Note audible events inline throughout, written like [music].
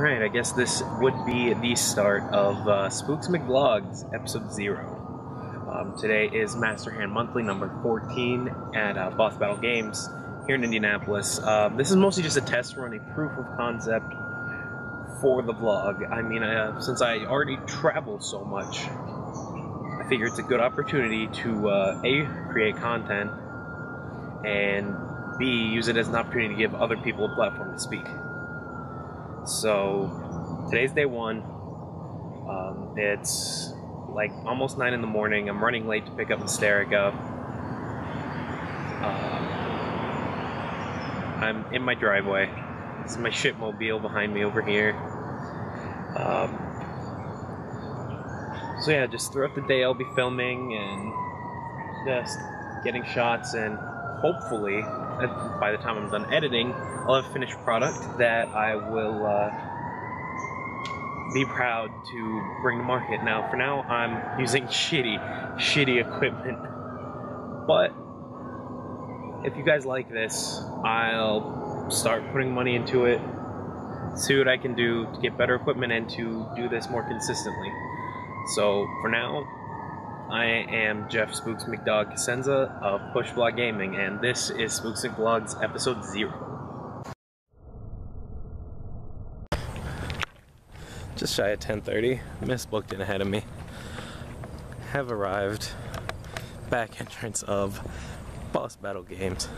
Alright, I guess this would be the start of uh, Spooks McVlogs, episode 0. Um, today is Master Hand Monthly number 14 at uh, Boss Battle Games here in Indianapolis. Um, this is mostly just a test run, a proof of concept for the vlog. I mean, uh, since I already travel so much, I figure it's a good opportunity to uh, A, create content, and B, use it as an opportunity to give other people a platform to speak. So today's day one. Um, it's like almost nine in the morning. I'm running late to pick up Mysterica. Uh, I'm in my driveway. This is my [laughs] shipmobile behind me over here. Um, so yeah, just throughout the day I'll be filming and just getting shots and hopefully by the time I'm done editing, I'll have finished product that I will uh, be proud to bring to market. Now, for now, I'm [laughs] using shitty, shitty equipment. But if you guys like this, I'll start putting money into it, see what I can do to get better equipment and to do this more consistently. So for now, I am Jeff Spooks McDog Cosenza of PushBlock Gaming, and this is Spooks McVlogs episode 0. Just shy of 10.30, Miss booked in ahead of me. Have arrived. Back entrance of Boss Battle Games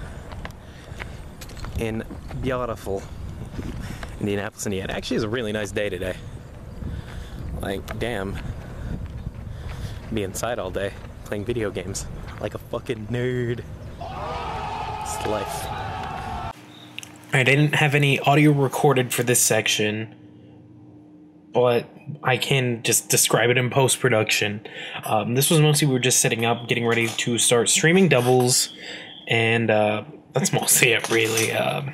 in beautiful Indianapolis, Indiana. Actually, it's a really nice day today. Like, damn be inside all day playing video games like a fucking nerd. It's life. I didn't have any audio recorded for this section, but I can just describe it in post production. Um, this was mostly we were just setting up, getting ready to start streaming doubles, and uh, that's [laughs] mostly it, really. Um,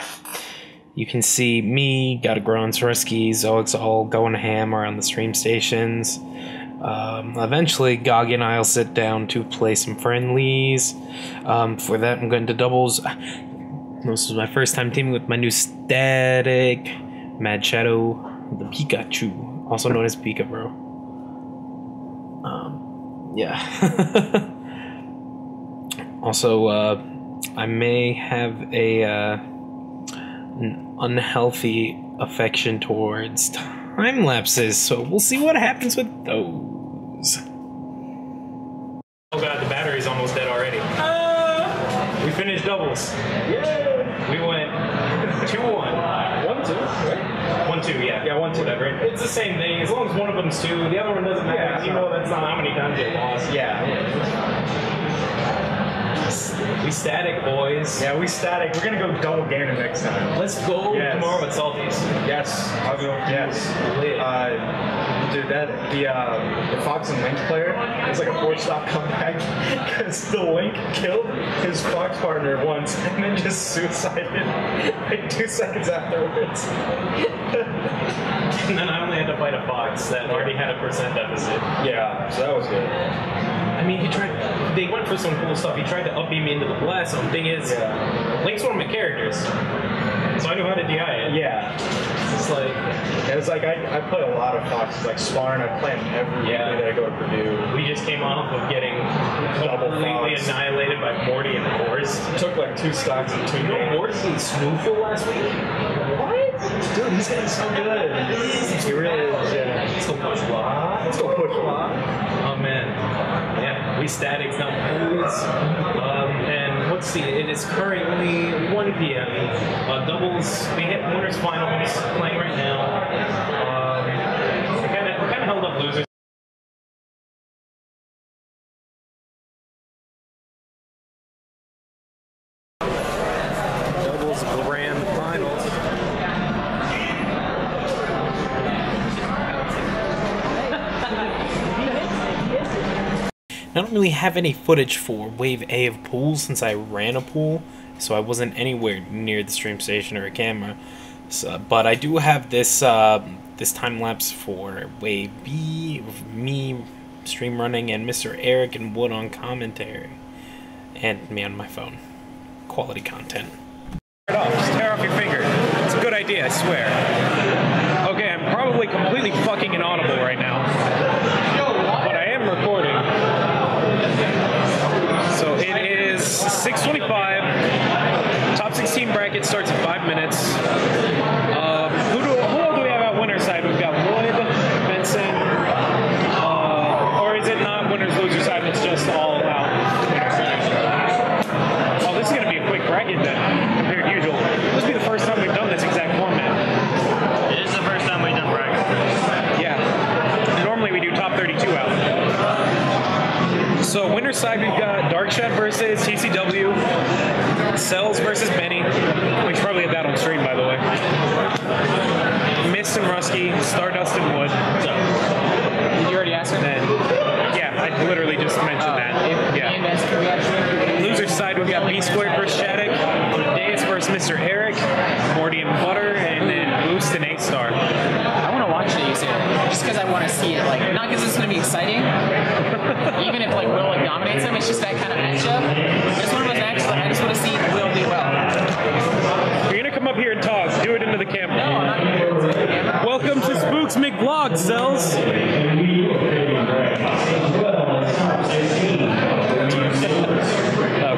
you can see me, Got a Gron Swarovski, Zoix all going ham around the stream stations. Um, eventually, Gog and I'll sit down to play some friendlies. Um, for that, I'm going to doubles. This is my first time teaming with my new static Mad Shadow, the Pikachu, also known as Pika Bro. Um, yeah. [laughs] also, uh, I may have a uh, an unhealthy affection towards time lapses, so we'll see what happens with those. Doubles. Yay! We went 2 1. 1 2, right? 1 2, yeah. Yeah, 1 2. Whatever. It's the same thing. As long as one of them's 2, the other one doesn't matter. Yeah, you know that's not how many times it lost. Yeah. We static, boys. Yeah, we static. We're gonna go double Ganon next time. Let's go yes. tomorrow with Salties. Yes, I'll go. Yes. Uh, dude, that the uh, the Fox and Link player is like a four stop comeback [laughs] because the Link killed his Fox partner once and then just suicided [laughs] like two seconds afterwards. and then I only had to fight a Fox that already had a percent deficit. Yeah, so that was good. I mean, he tried. They went for some cool stuff. He tried to up me into the blast. The thing is, yeah. Link's one of my characters, so I know how to DI it. Yeah. It's like it was like I, I play a lot of foxes like Sparn. I play them every yeah. day that I go to Purdue. We just came off of getting Double completely fox. annihilated by Morty and Forrest. Took like two stocks and two. You know beat Snoofle last week. What? Dude, he's getting so good. He really is. Yeah. Let's go push block. Let's go push block. Oh man. Yeah, we statics and let's see, it is currently 1 p.m. Uh, doubles, we hit winners finals playing right now. We kind of held up losers. Doubles grand finals. [laughs] I don't really have any footage for Wave A of pools since I ran a pool, so I wasn't anywhere near the stream station or a camera. So, but I do have this uh, this time lapse for Wave B of me stream running and Mr. Eric and Wood on commentary, and me on my phone. Quality content. Just tear off your finger. It's a good idea, I swear. Okay, I'm bracket starts in Um, who, do, who all do we have at winner side? We've got Wood, Benson, uh, or is it not winners loser side? It's just all out. Oh, this is going to be a quick bracket then, compared to usual. This will be the first time we've done this exact format. It is the first time we've done bracket. Yeah. Normally we do top 32 out. So winner's side we've got Darkshed versus TCW, Cells versus Benny. We should probably have that on stream by the way. Mist and Rusky, Stardust and Wood. Did you already ask her? And yeah, I literally just mentioned oh, that. Me Yeah. Ben's can we actually? Loser side we've got B Squared versus Shattuck, Deus versus Mr. Eric, Morty and Butter, and then Boost and A Star. I want to watch said. Just because I want to see it. Like, not because it's going to be exciting. [laughs] Even if, like, Will, like, dominates him, it's just that kind of matchup. It's one of those matches, I just want to see Will do well. You're gonna come up here and talk. Do it into the camera. No, I'm not going to do it. Welcome to Spooks McVlog, Cells. oh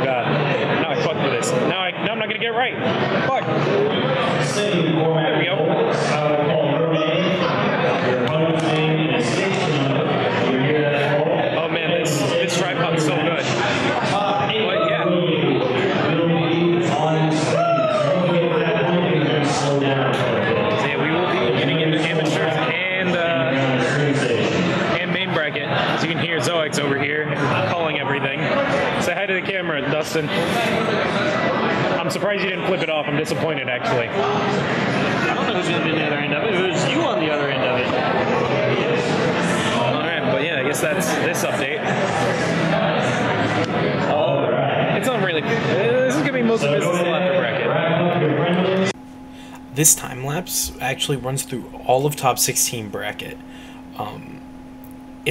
god. Now I fucked with this. Now I now I'm not gonna get it right. Fuck. There we go. Calling everything. Say hi to the camera, Dustin. I'm surprised you didn't flip it off. I'm disappointed, actually. I don't know who's going to be on the other end of it. It was you on the other end of it. All right, but yeah, I guess that's this update. It's not really. This is gonna be most of business until after bracket. This time lapse actually runs through all of top 16 bracket. Um,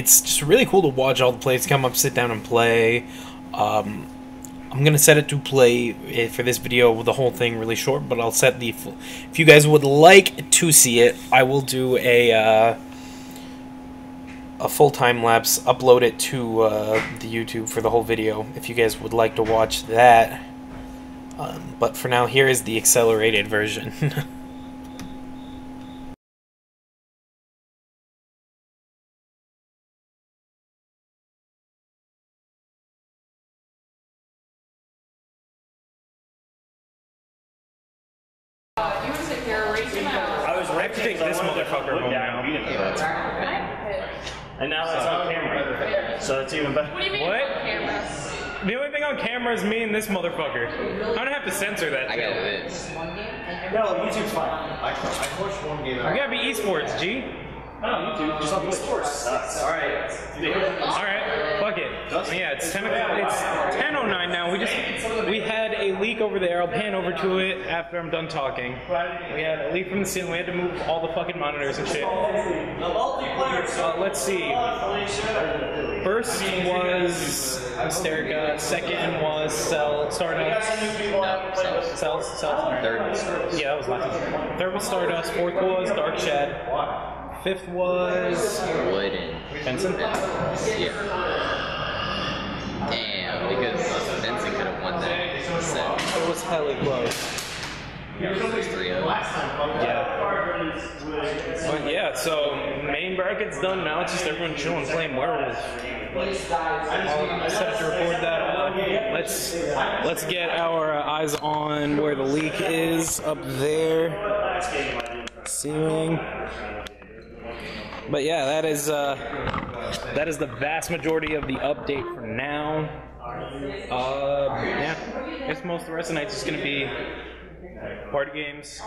it's just really cool to watch all the players come up, sit down, and play. Um, I'm gonna set it to play eh, for this video with the whole thing really short, but I'll set the. Full, if you guys would like to see it, I will do a. Uh, a full time lapse, upload it to uh, the YouTube for the whole video if you guys would like to watch that. Um, but for now, here is the accelerated version. [laughs] motherfucker home now. And now it's on camera. So it's even better. What do you mean What? on cameras? the only thing on camera is me and this motherfucker. I'm gonna have to censor that. I too. got this. No, YouTube's fine. I, I watched one game. I gotta be esports, G. No, YouTube. Just on sports. All right. All right, fuck it. Yeah, it's ten. o- It's ten oh nine now. We just we had a leak over there. I'll pan over to it after I'm done talking. We had a leak from the ceiling. We had to move all the fucking monitors and shit. Uh, let's see. First was Hysterica. Second was Cell Stardust. No, Cells. Cells. Cells. Third was Stardust. Yeah, that was last. Third was Stardust. Fourth was Dark Shed. Fifth was Wood and Benson. yeah. Damn, because Benson could have won that set. It was hella close. There's three of. Yeah. But yeah, so main bracket's done now. It's just everyone chilling, playing werewolf. I'll set to record that. Let's let's get our uh, eyes on where the leak is up there. Ceiling. But yeah, that is uh, that is the vast majority of the update for now. Uh, yeah, I guess most of the rest of the night's just gonna be party games,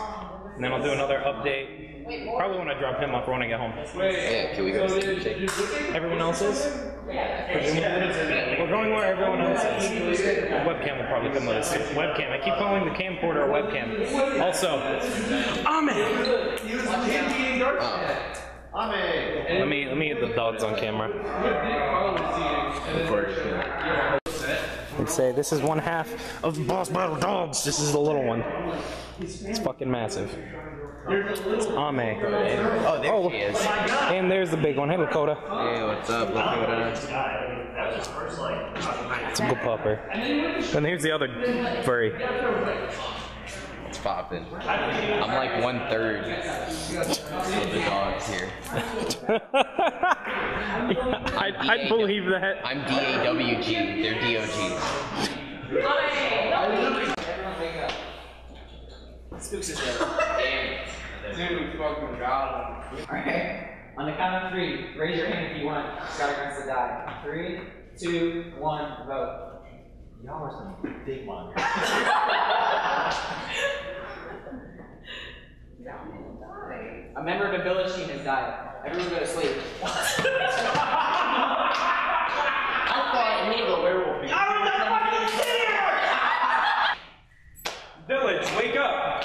and then I'll do another update. Probably when I drop him off or when I get home. Yeah, can we go to the shake? Everyone else is? We're going where everyone else is. Webcam will probably come with us. Webcam. I keep calling the camcorder a webcam. Also, Ahmed. Let me let me get the dogs on camera. And say this is one half of the Boss Battle Dogs. This is the little one. It's fucking massive. It's Ame. Oh, there Oh, she is. Oh, and there's the big one. Hey, Lakota. Hey, what's up, Lakota? It's a good pupper. And here's the other furry. Poppin'? I'm like one third of the dogs here. [laughs] I, I believe that. I'm DAWG. They're DOGs. Spooks is dead. Dude, fucking god. Alright. On the count of three, raise your hand if you want Scott Grants to die. Three, two, one, vote. Y'all are some big [laughs] mongers. A member of the village team has died. Everyone go to sleep. I thought me the werewolf. Village, wake up!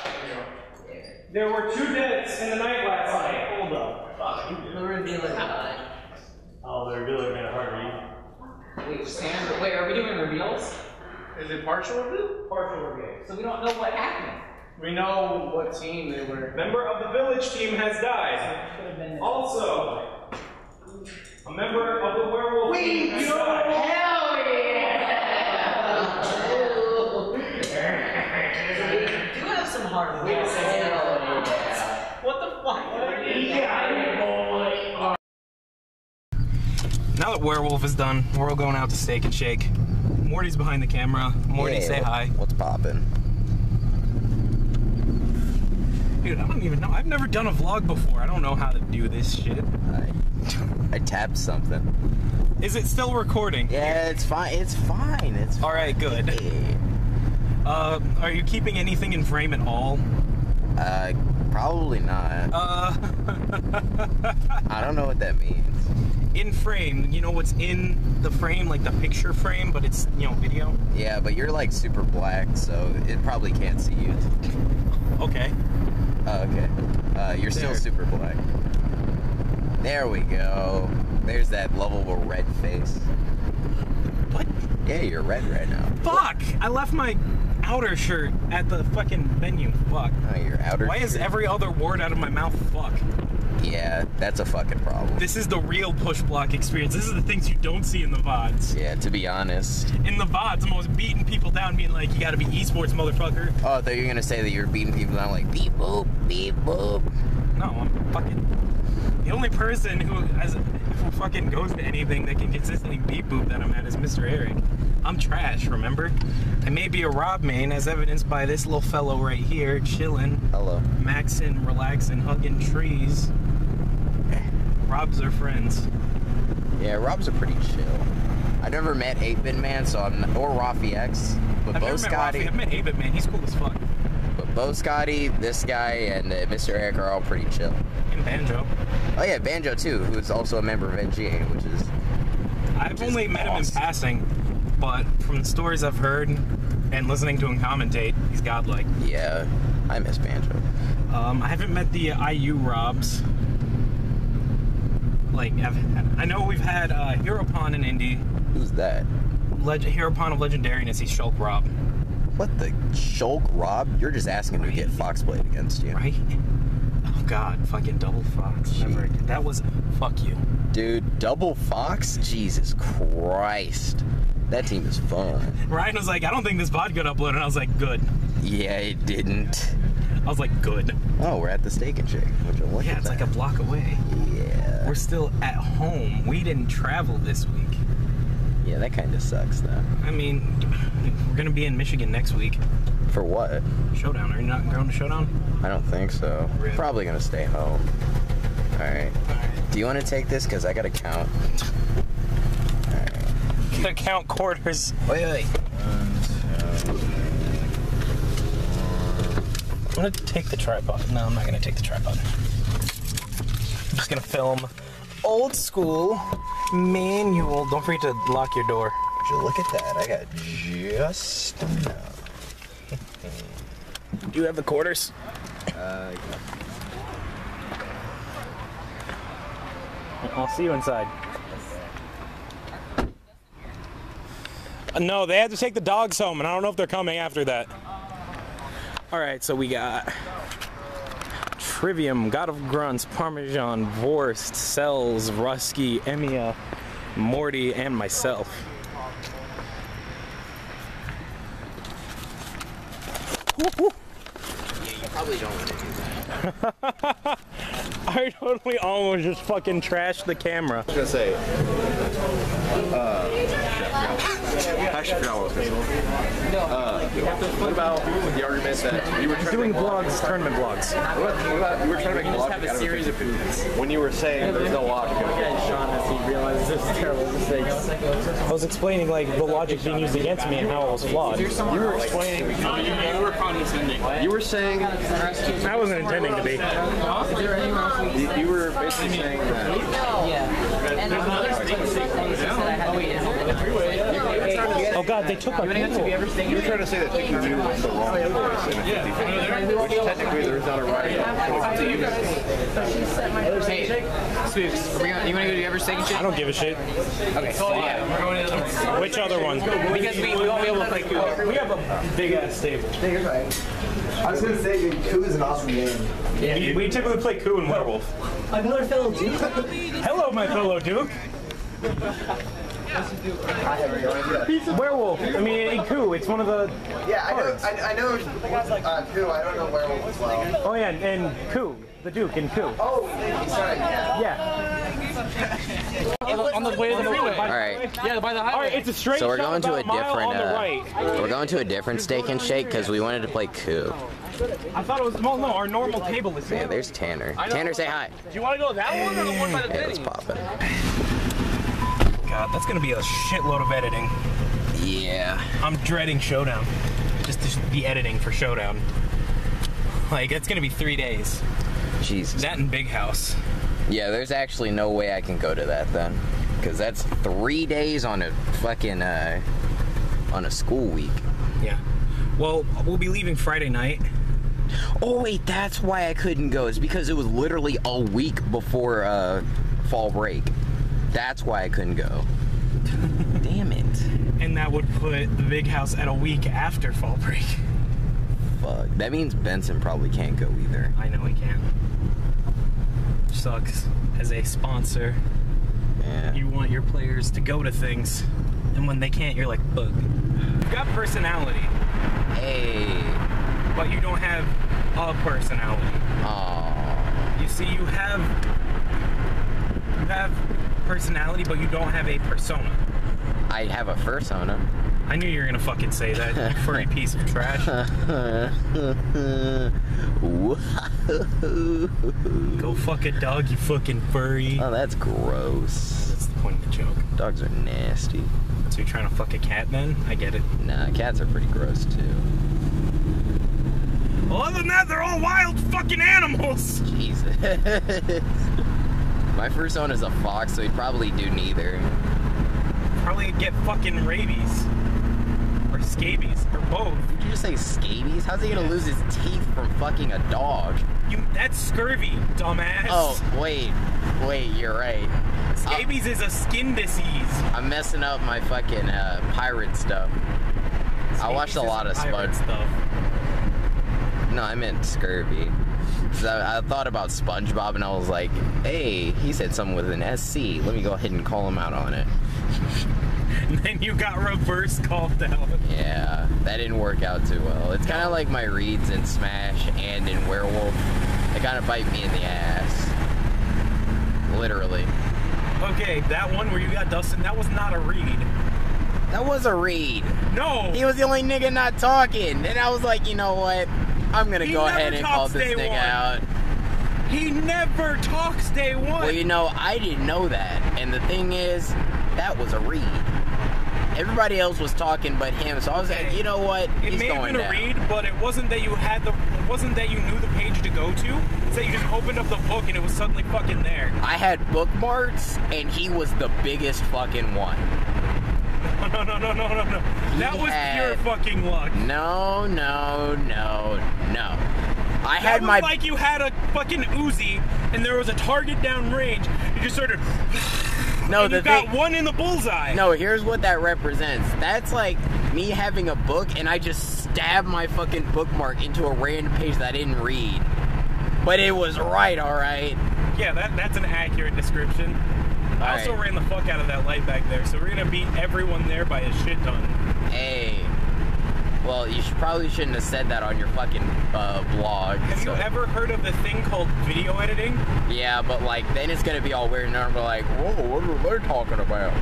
There were two deaths in the night last night. Hold up. Oh, the revealer died. Oh, they're really gonna hurt me. Wait, Sam, wait, are we doing reveals? Is it partial review? Partial review. So we don't know what happened. We know what team they were. Member of the village team has died. Could have been Also, a member of the werewolf team has died. Hell yeah! do have some hard Wait a second. What the fuck? Now that werewolf is done, we're all going out to Steak and Shake. Morty's behind the camera. Morty, Yeah, say what- hi. What's poppin'? Dude, I don't even know. I've never done a vlog before. I don't know how to do this shit. I, [laughs] I tapped something. Is it still recording? Yeah, it's fine. It's fine. It's fine. All right, good. Uh, are you keeping anything in frame at all? Uh, probably not. Uh, [laughs] I don't know what that means. in frame. You know what's in the frame, like the picture frame, but it's you know video. Yeah, but you're like super black, so it probably can't see you. Okay. Oh, okay. Uh, you're still There. super black. There we go. There's that lovable red face. What? Yeah, you're red right now. Fuck! I left my outer shirt at the fucking venue. Fuck. Oh, your outer. Why is every other word out of my mouth fuck? Yeah, that's a fucking problem. This is the real push block experience. This is the things you don't see in the VODs. Yeah, to be honest. In the VODs, I'm always beating people down, being like, you gotta be esports, motherfucker. Oh, I thought you were gonna say that you're beating people down like beep boop, beep boop. No, I'm fucking. The only person who has, who fucking goes to anything that can consistently beat boop that I'm at is Mr. Eric. I'm trash, remember? I may be a Rob main, as evidenced by this little fellow right here, chilling, Hello. maxing, relaxing, hugging trees. Rob's our friends. Yeah, Rob's a pretty chill. I never met 8-Bit Man, so I'm or Rafi X, but I've Bo Scotty. I've met 8-Bit Man. He's cool as fuck. but Bo Scotty, this guy, and uh, Mr. Eric are all pretty chill. And Banjo. Oh yeah, Banjo too, who is also a member of NGA, which is I've Which is only met him in passing, but from the stories I've heard and listening to him commentate, he's godlike. yeah. I miss Banjo. Um, I haven't met the IU Robs. Like, I've, I know we've had uh, Heropon in Indy, Who's that? Leg- Heropon of Legendarianess, he's Shulk Rob, What the Shulk Rob? You're just asking to get Fox played against you, right? Oh god, fucking double fox. Never, that was, fuck you. dude. Double Fox? Jesus Christ, that team is fun. Ryan was like, I don't think this pod got uploaded, and I was like, good. Yeah, it didn't. I was like, good. Oh, we're at the Steak and Shake. Look Yeah, at it's like a block away. We're still at home. We didn't travel this week. Yeah, that kind of sucks, though. I mean, we're gonna be in Michigan next week. For what? Showdown. Are you not going to Showdown? I don't think so. Really? Probably gonna stay home. All right. Do you want to take this? Cause I gotta count. All right. [laughs] Gotta count quarters. Wait, wait. I'm gonna take the tripod. No, I'm not gonna take the tripod. I'm just gonna film old school manual. Don't forget to lock your door. Would you look at that? I got just enough. Do you have the quarters? Uh, yeah. I'll see you inside. Uh, No, they had to take the dogs home, and I don't know if they're coming after that. All right, so we got Trivium, God of Grunts, Parmesan, Vorst, Cells, Rusky, Emia, Morty, and myself. Woo, woo. probably don't want to do that. I totally almost just fucking trashed the camera. I was gonna say. Uh, I actually forgot what I was gonna say. Uh, what about the argument that you were Doing to make vlogs, tournament vlogs. What, what about you were trying to make logic have a series of movies. when you were saying there's no logic. in. Sean as he realizes this terrible mistakes. I was explaining like the logic being used against me and how it was flawed. You were explaining. You were condescending. You were saying. I wasn't intending to be. You, you were basically saying that. Oh god, they took my people. You're trying to say that Chicken Two was the wrong choice in a 50 Which technically there's not a right. Hey, Spooks, are we gonna, you want to go to every second I don't give a shit. Okay. Oh yeah, we're going to the other one. Which other one? Because we, we won't be able to play Cool. We have a big ass stable. I was gonna say, dude, Coup is an awesome game. We, we typically play Coup and Werewolf. Another fellow Duke. Hello, my fellow Duke. Werewolf. I mean, in Coup, it's one of the. Yeah, I know. I, I know. Uh, Coup. I don't know Werewolf as well. Oh yeah, and, and Coup, the Duke in Coup. Oh, sorry. Yeah. Yeah. On the way to the freeway. All right. Yeah, by the All highway. right, it's a straight So we're shot going to a different. on Uh, right. we're going to a different steak and shake because we wanted to play coup. I thought it was. Well, no, our normal table is. Yeah, there's Tanner. Tanner, say hi. Do you want to go that one or the one by the Hey, let's pop it. God, that's gonna be a shitload of editing. Yeah. I'm dreading Showdown. Just the- the editing for Showdown. Like, it's gonna be three days. Jesus. That and Big House. Yeah, there's actually no way I can go to that then, because that's three days on a fucking uh, on a school week. Yeah. Well, we'll be leaving Friday night. Oh wait, that's why I couldn't go. It's because it was literally a week before uh, fall break. That's why I couldn't go. [laughs] Damn it. And that would put the Big House at a week after fall break. Fuck. That means Benson probably can't go either. I know he can't. Sucks. As a sponsor, Yeah. you want your players to go to things, and when they can't, you're like, bug. You've got personality, Hey. but you don't have a personality. Aw. You see, you have you have personality, but you don't have a persona. I have a fursona. I knew you were gonna fucking say that, you [laughs] furry piece of trash. [laughs] Go fuck a dog, you fucking furry. Oh, that's gross. That's the point of the joke. Dogs are nasty. So you're trying to fuck a cat then? I get it. Nah, cats are pretty gross too. Well, other than that, they're all wild fucking animals. Jesus. [laughs] My first one is a fox, so he'd probably do neither. Probably get fucking rabies. Or scabies, or both. Did you just say scabies? How's he gonna lose his teeth from fucking a dog? You, that's scurvy, dumbass. Oh, wait. Wait, you're right. Scabies is a skin disease. I'm messing up my fucking uh, pirate stuff. I watched a lot of pirate stuff. No, I meant scurvy. I, I thought about SpongeBob and I was like, hey, he said something with an SC. Let me go ahead and call him out on it. And [laughs] then you got reverse called out. Yeah, that didn't work out too well. It's kind of like my reads in Smash and in Werewolf. They kind of bite me in the ass. Literally. Okay, that one where you got Dustin, that was not a read. That was a read. No. He was the only nigga not talking. And I was like, you know what? I'm gonna He go ahead and call this nigga one. out. He never talks day one. Well, you know, I didn't know that. And the thing is, that was a read. Everybody else was talking but him, so I was like, you know what? it He's may have been a read, but it wasn't that you had the it wasn't that you knew the page to go to. It's that you just opened up the book and it was suddenly fucking there. I had bookmarks, and he was the biggest fucking one. No, no, no, no, no, no. That was pure fucking luck. No, no, no, no. I That had was my like you had a fucking Uzi and there was a target down range. You just started. [sighs] no. and The you got thing, one in the bullseye. no. Here's what that represents. That's like me having a book, and I just stab my fucking bookmark into a random page that I didn't read. But it was right, all right. Yeah, that, that's an accurate description. I also Alright. ran the fuck out of that light back there, so we're gonna beat everyone there by a shit ton. Hey, Well, you should, probably shouldn't have said that on your fucking uh, blog. Have so- you ever heard of the thing called video editing? Yeah, but like then it's gonna be all weird and I'm like, whoa, what are they talking about?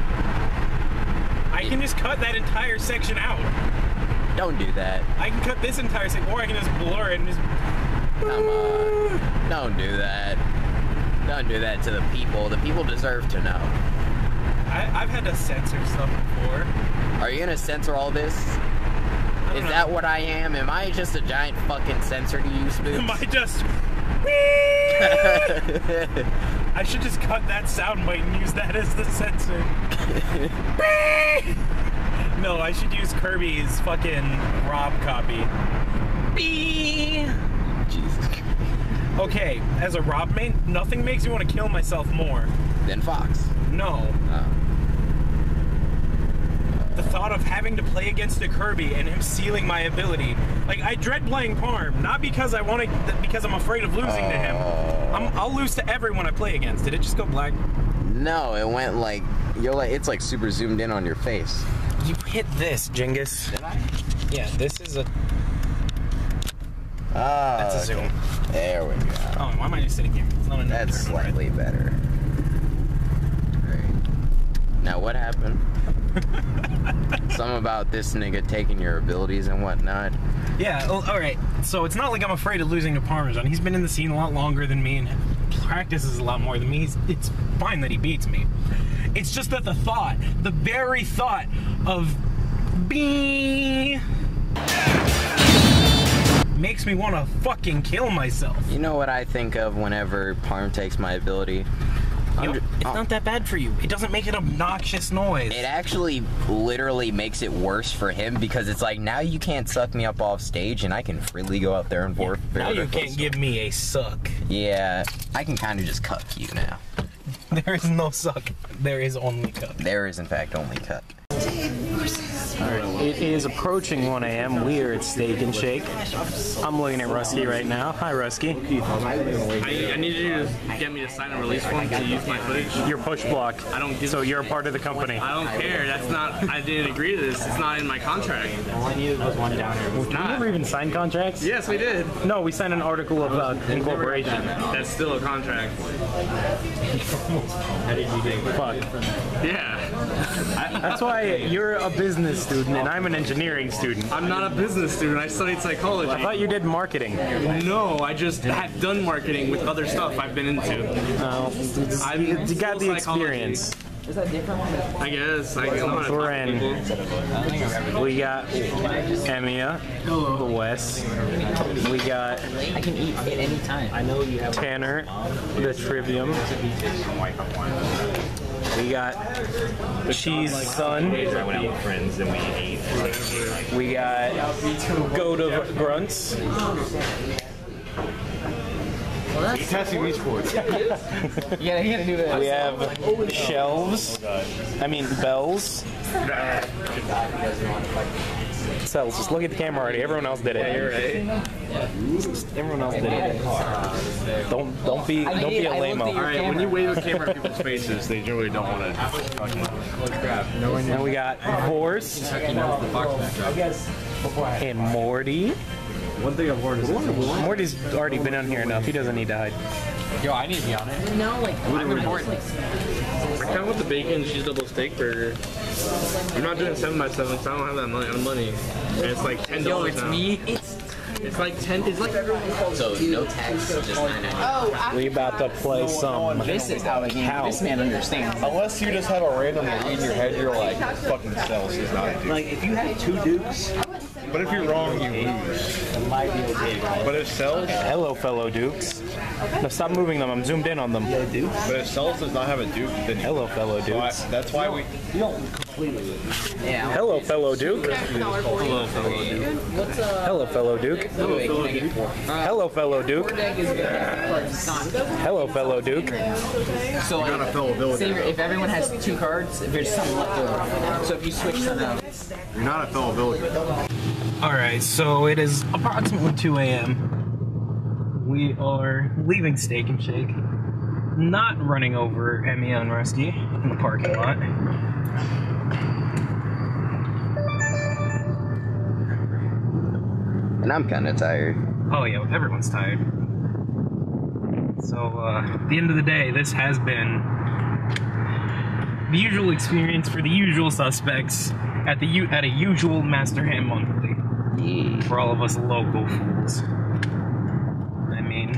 I can just cut that entire section out. Don't do that. I can cut this entire section, or I can just blur it and just. Come on. Don't do that. Don't do that to the people. The people deserve to know. I, I've had to censor stuff before. Are you gonna censor all this? Is that what I am? Am I just a giant fucking censor to you, Spooks? Am I just? [laughs] I should just cut that soundbite and use that as the censor. [laughs] no, I should use Kirby's fucking Rob copy. Jesus. Okay, as a Rob main, nothing makes me want to kill myself more. Than Fox. No. Oh. The thought of having to play against a Kirby and him sealing my ability. Like I dread playing Parm, not because I want to, because I'm afraid of losing to him. Oh. I'm, I'll lose to everyone I play against. Did it just go black? No, it went like you're like it's like super zoomed in on your face. You hit this, Genghis. Did I? Yeah, this is a. Ah, That's a zoom. There we go. Oh, why am I just sitting here? It's not enough. That's slightly better. Right. Now what happened? [laughs] Something about this nigga taking your abilities and whatnot. Yeah, well, all right. So it's not like I'm afraid of losing to Parmesan. He's been in the scene a lot longer than me and practices a lot more than me. He's, it's fine that he beats me. It's just that the thought, the very thought of be makes me want to fucking kill myself. You know what I think of whenever Parm takes my ability? Know, it's oh. not that bad for you. It doesn't make an obnoxious noise. It actually literally makes it worse for him because it's like now you can't suck me up off stage and I can freely go out there and forfeit. now you can't give me a suck. Yeah, I can kind of just cuck you now. [laughs] There is no suck. There is only cuck. There is in fact only cuck. It is approaching 1 a.m. We are at Steak and Shake. I'm looking at Rusky right now. Hi, Rusky. I, I need you to get me to sign a release form to use my footage. You're push block. I don't give So you're a part of the company. I don't care. That's not. I didn't agree to this. It's not in my contract. All I needed was one down here. We not. never even signed contracts. Yes, we did. No, we signed an article of uh, incorporation. That's still a contract. [laughs] Fuck. Yeah. That's why you're a business student and I'm an engineering student. I'm not a business student. I studied psychology. I thought you did marketing. No, I just have done marketing with other stuff I've been into. No, I'm you got the full psychology. experience. I guess. I can. We're in. We got Emia, Wes. We got I can eat at any time. I know you have. Tanner, the Trivium. We got Cheese Son. friends and we ate. We got Goat of Grunts. Testing these sports. You [laughs] gotta, you gotta do that. We have Shelves. I mean, Bells. Cells. Just look at the camera already. Everyone else did it. you're right. Everyone else did it. Don't don't be don't be a lame All right, when you wave a camera at people's faces, they generally don't want to fucking. And we got Horse and Morty. One thing I've learned is Morty's already been on here enough. He doesn't need to hide. Yo, I need to be on it. No, like I'm important. I kind of want the bacon cheese double steak burger. I'm not doing seven by seven, so I don't have that money. money. And it's like ten Yo, it's now. me. It's It's like ten. It's like everyone calls. So no tax, just nine ninety. oh, We about to play some. this is how the game. How? This man understands. Unless you just have a random read in your head, you're like, fucking cells is not a duke. Like, if you had two dukes, But if you're wrong, you lose. it might be okay. But if cells, Hello, fellow Dukes. No, stop moving them. I'm zoomed in on them. but if cells does not have a duke, then Hello, fellow So I- Dukes. that's why we. You don't completely lose. Yeah. Hello, fellow Duke. Uh, Hello, fellow Duke. Hello, fellow Duke. Hello, fellow Duke. So like, if everyone has two cards, there's some left over. So if you switch them out, You're not a fellow villager. All right, so it is approximately 2 a.m. We are leaving Steak and Shake, not running over Emmy and Rusty in the parking lot. And I'm kind of tired. Oh yeah, everyone's tired. So uh, at the end of the day, this has been the usual experience for the usual suspects at the at a usual Master Hand Monthly Yeah. for all of us local fools. I mean,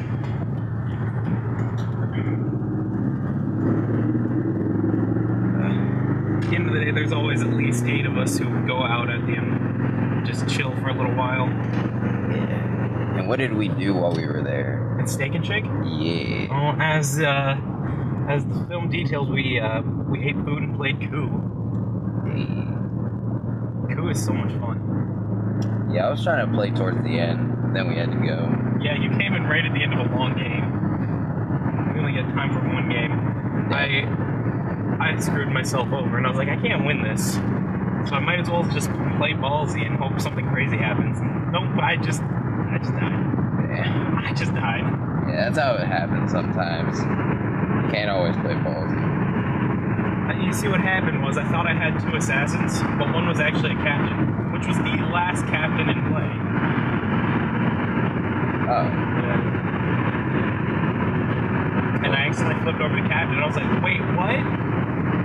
uh, at the end of the day, there's always at least eight of us who go out at the end, just chill for a little while. Yeah. And what did we do while we were there? At Steak and Shake. Yeah. Oh, as uh, as the film details, we uh, we ate food and played Coup. Coup is so much fun. Yeah, I was trying to play towards the end, then we had to go. Yeah, you came in right at the end of a long game. We only get time for one game. I I screwed myself over, and I was like, I can't win this, so I might as well just play ballsy and hope something crazy happens. Nope, I just I just died. Yeah. I just died. Yeah, that's how it happens sometimes. You can't always play balls. Uh, You see what happened was I thought I had two assassins, but one was actually a captain, which was the last captain in play. Oh. And I accidentally flipped over the captain, and I was like, wait, what?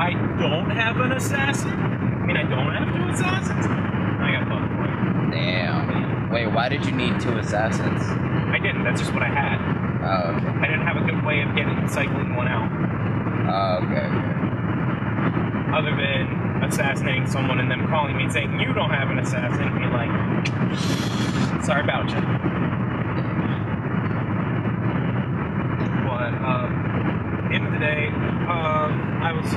I don't have an assassin? I mean, I don't have two assassins? I got fucked for it. Damn. Wait, why did you need two assassins? I didn't, that's just what I had. Oh, okay. I didn't have a good way of getting cycling one out, Oh, okay, other than assassinating someone and them calling me and saying, you don't have an assassin, be like, sorry about you. But um, end of the day, um, I was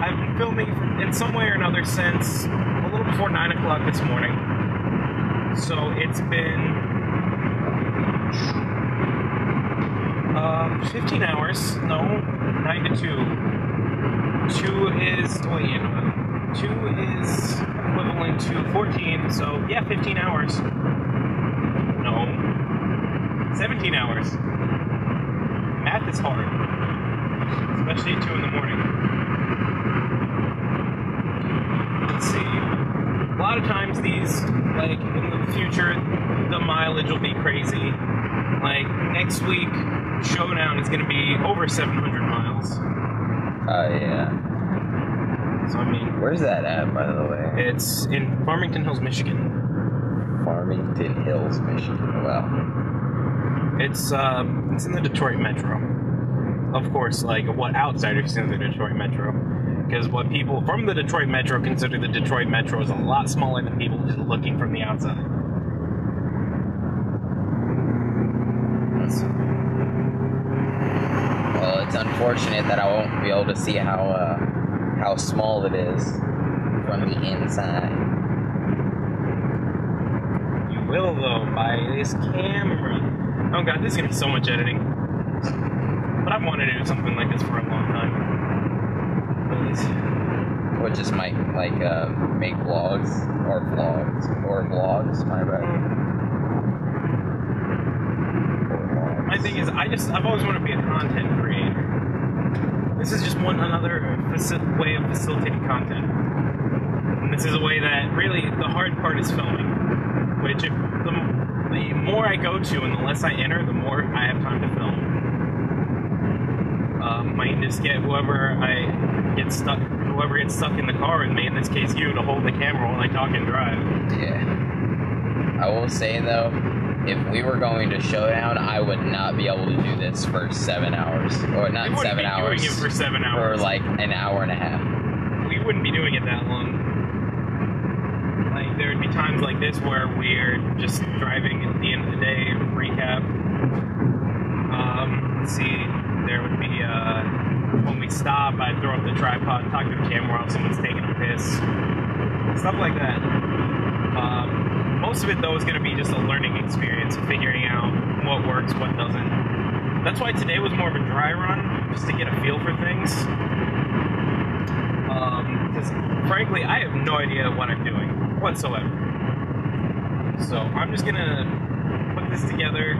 I've been filming in some way or another since a little before nine o'clock this morning. So it's been um, 15 hours. No, nine to two. Two is oh, wait, yeah, two is equivalent to 14. So yeah, 15 hours. No, 17 hours. Math is hard, especially at 2 in the morning. Let's see. A lot of times, these, like, in the future, the mileage will be crazy. Like, next week, Showdown is going to be over 700 miles. Oh, yeah. So, I mean, Where's that at, by the way? it's in Farmington Hills, Michigan. Farmington Hills, Michigan. Wow. It's, uh, it's in the Detroit Metro. Of course, like, what outsiders see in the Detroit Metro. Because what people from the Detroit Metro consider the Detroit Metro is a lot smaller than people just looking from the outside. That's- Well, it's unfortunate that I won't be able to see how uh, how small it is from the inside. You will though by this camera. Oh god, this is gonna be so much editing. But I've wanted to do something like this for a long time. Please. Or just might like uh, make vlogs or vlogs or vlogs. My bad. Or My thing is, I just I've always wanted to be a content creator. This is just one another faci- way of facilitating content. And this is a way that really the hard part is filming. Which if the, the more I go to and the less I enter, the more I have time to film. Um, might just get whoever I get stuck, whoever gets stuck in the car with me, in this case you, to hold the camera while I talk and drive. Yeah. I will say though, if we were going to Showdown, I would not be able to do this for seven hours, or We not wouldn't seven be hours, doing it for seven hours. for like an hour and a half. we wouldn't be doing it that long. Like there would be times like this where we're just driving at the end of the day, recap. Um, let's see, there would be uh, when we stop, I'd throw up the tripod, talk to the camera while someone's taking a piss, stuff like that. Um, most of it though is going to be just a learning experience, figuring out what works, what doesn't. That's why today was more of a dry run, just to get a feel for things. Um, because frankly, I have no idea what I'm doing whatsoever. So I'm just gonna put this together,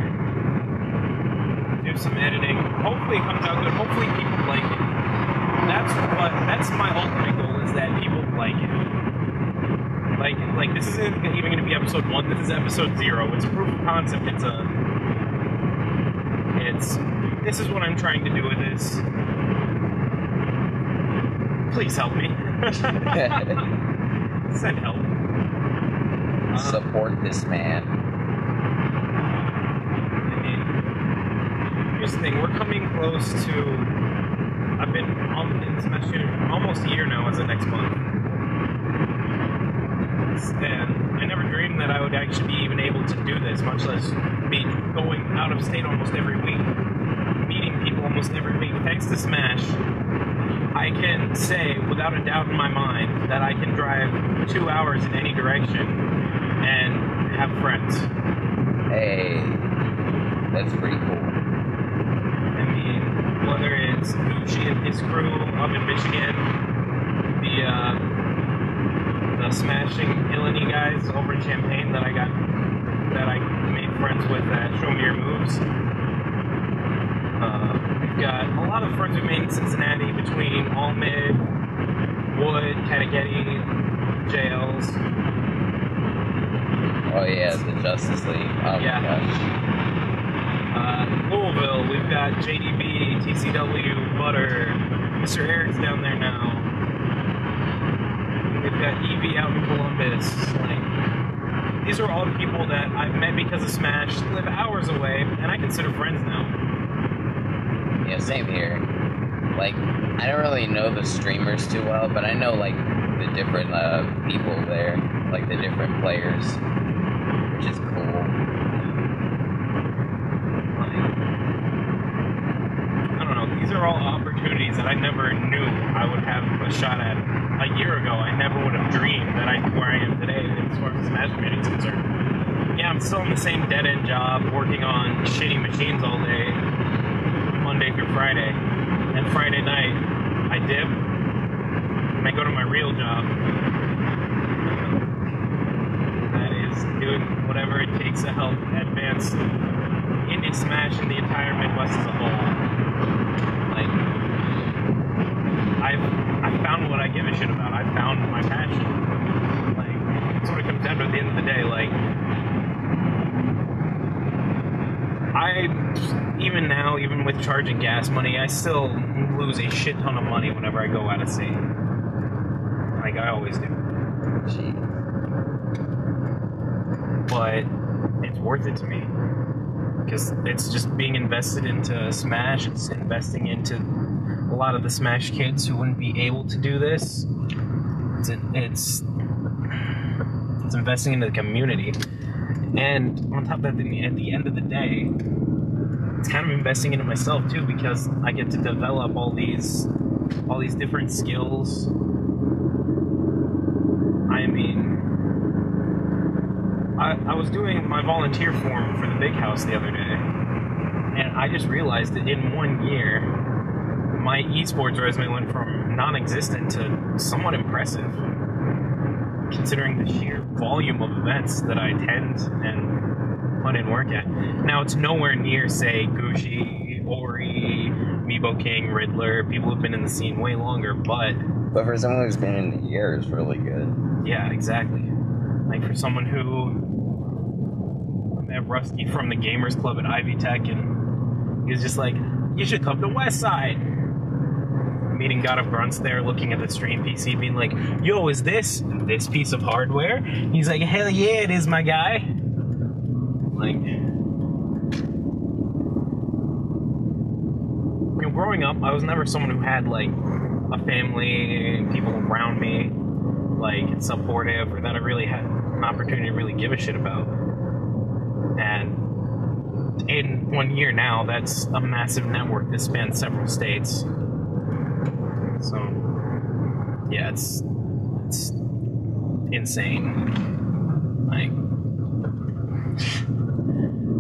do some editing. Hopefully, it comes out good. Hopefully, people like it. That's what. That's my ultimate goal is that people like it. Like, like this isn't even going to be episode one. This is episode zero. It's a proof of concept. It's a. It's. This is what I'm trying to do with this. Please help me. [laughs] Send help. Uh, Support this man. I mean, here's the thing. We're coming close to. I've been on Smash almost a year now as of next month. And I never dreamed that I would actually be even able to do this, much less be going out of state almost every week, meeting people almost every week. Thanks to Smash, I can say without a doubt in my mind that I can drive two hours in any direction and have friends. Hey, that's pretty cool. I mean, whether it's Gucci and his crew up in Michigan, the smashing Illini guys over in Champaign that I got that I made friends with at Show Me Your Moves. Uh, we've got a lot of friends we made in Cincinnati between All Mid, Wood, Catagetti, JLs. Oh yeah, the Justice League. Oh Yeah. my gosh. Uh, Louisville, we've got JDB, TCW, Butter, Mr. Eric's down there now. Got Evie out in Columbus. Like, these are all the people that I've met because of Smash, live hours away, and I consider friends now. Yeah, same here. Like, I don't really know the streamers too well, but I know like the different uh, people there, like the different players, which is cool. I don't know. These are all opportunities that I never knew I would have a shot at a year ago. I never would have dreamed that I'd be where I am today as far as Smash community is concerned. Yeah, I'm still in the same dead end job, working on shitty machines all day, Monday through Friday, and Friday night I dip and I go to my real job. That is doing whatever it takes to help advance Indy Smash in the entire Midwest as a whole. Like, I've I found what I give a shit about. I found my passion. Like, that's what it comes down to at the end of the day. Like, I even now, even with charging gas money, I still lose a shit ton of money whenever I go out of state. Like I always do. Gee. but it's worth it to me because it's just being invested into Smash. It's investing into a lot of the Smash kids who wouldn't be able to do this. It's it's it's investing into the community, and on top of that, at the- end of the day, it's kind of investing into myself too because I get to develop all these all these different skills. I mean, I, I was doing my volunteer form for the big house the other day, and I just realized that in one year, my esports resume went from non existent to somewhat impressive, considering the sheer volume of events that I attend and put in work at. Now, it's nowhere near, say, Gucci, Ori, Meebo King, Riddler, people who've been in the scene way longer, but But for someone who's been in the year, it's really good. yeah, exactly. Like for someone who I met Rusty from the Gamers Club at Ivy Tech, and he was just like, "You should come to West Side." Meeting God of Grunts there, looking at the stream PC, being like, "Yo, is this this piece of hardware?" He's like, "Hell yeah, it is, my guy." Like, you know, growing up, I was never someone who had like a family, people around me, like supportive, or that I really had an opportunity to really give a shit about. And in one year now, that's a massive network that spans several states. So, yeah, it's it's insane. Like,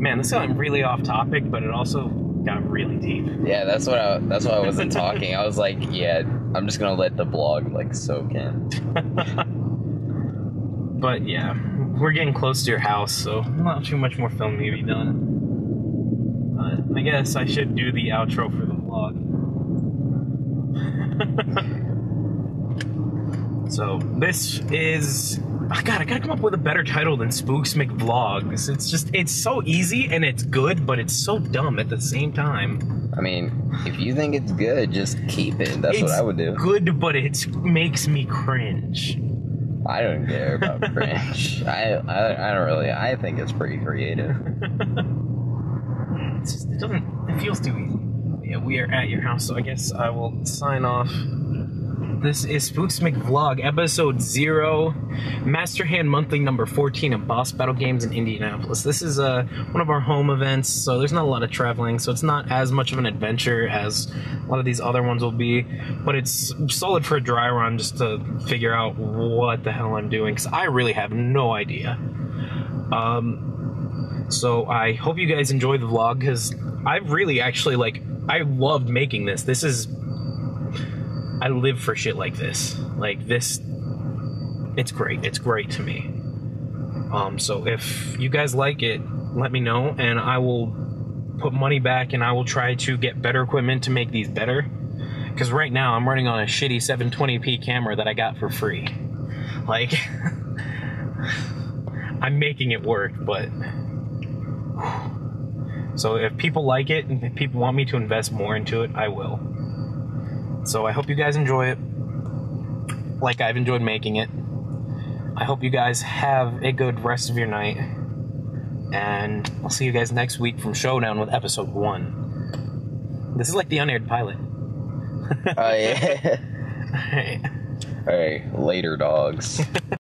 man, this got really off topic, but it also got really deep. Yeah, that's what I. That's why I wasn't [laughs] talking. I was like, yeah, I'm just gonna let the blog like soak in. [laughs] But yeah, we're getting close to your house, so not too much more filming to be done. But I guess I should do the outro for the vlog. [laughs] so this is Oh, God, I gotta come up with a better title than Spooks McVlogs. It's just, it's so easy and it's good, but it's so dumb at the same time. I mean, if you think it's good, just keep it. That's what I would do. Good, but it makes me cringe. I don't care about [laughs] cringe. I, I I don't really. I think it's pretty creative. [laughs] It's just, it doesn't, it feels too easy. Yeah, we are at your house, so I guess I will sign off. This is Spooks McVlog, episode zero, Master Hand Monthly number 14 of Boss Battle Games in Indianapolis. This is uh, one of our home events, so there's not a lot of traveling, so it's not as much of an adventure as a lot of these other ones will be, but it's solid for a dry run just to figure out what the hell I'm doing, because I really have no idea. Um, so I hope you guys enjoy the vlog, because I've really actually, like, I loved making this. This is I live for shit like this. Like this it's great. It's great to me. Um so if you guys like it, let me know and I will put money back and I will try to get better equipment to make these better. Cuz right now I'm running on a shitty 720p camera that I got for free. Like [laughs] I'm making it work, but so if people like it and if people want me to invest more into it, I will. So I hope you guys enjoy it like I've enjoyed making it. I hope you guys have a good rest of your night. And I'll see you guys next week from Showdown with episode one. This is like the unaired pilot. Oh yeah. [laughs] Alright. All right, later, dogs. [laughs]